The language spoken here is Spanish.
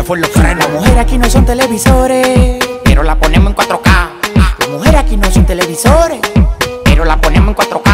me fue los frenos. Las mujeres aquí no son televisores, Pero la ponemos en 4K. las mujeres aquí no son televisores, Pero la ponemos en 4K.